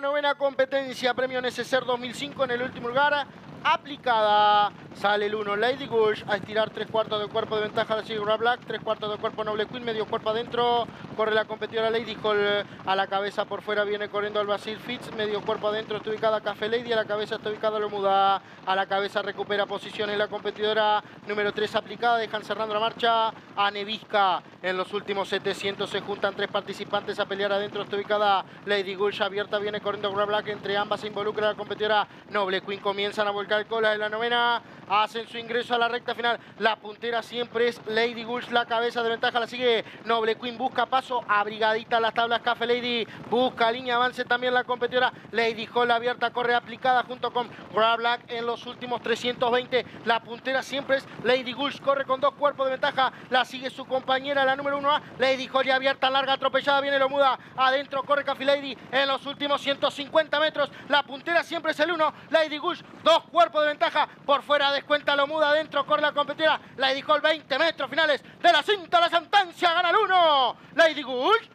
novena competencia, premio Neceser 2005 en el último lugar aplicada. Sale el 1, Lady Gush a estirar tres cuartos de cuerpo de ventaja la Sigura Black, tres cuartos de cuerpo Noble Queen, medio cuerpo adentro. Corre la competidora Lady Hall a la cabeza por fuera, viene corriendo al Basil Fitz, medio cuerpo adentro está ubicada Café Lady, a la cabeza está ubicada Lomuda, a la cabeza recupera posiciones la competidora número 3 aplicada, dejan cerrando la marcha a Nevisca. En los últimos 700 se juntan tres participantes a pelear adentro, está ubicada Lady Gush abierta, viene corriendo Black, entre ambas se involucra la competidora Noble Queen, comienzan a volcar Calcola de la novena. Hacen su ingreso a la recta final. La puntera siempre es Lady Gulch. La cabeza de ventaja la sigue Noble Queen. Busca paso. Abrigadita las tablas. Café Lady. Busca línea avance también la competidora. Lady Hall abierta. Corre aplicada junto con Bra Black en los últimos 320. La puntera siempre es Lady Gulch. Corre con dos cuerpos de ventaja. La sigue su compañera, la número uno A. Lady Hall abierta. Larga atropellada. Viene lo muda. Adentro corre Café Lady en los últimos 150 metros. La puntera siempre es el uno. Lady Gulch. Dos cuerpos cuerpo de ventaja. Por fuera descuenta lo muda adentro. Corre la competidora. Lady Hall 20 metros finales de la cinta. La sentencia gana el 1. Lady Gush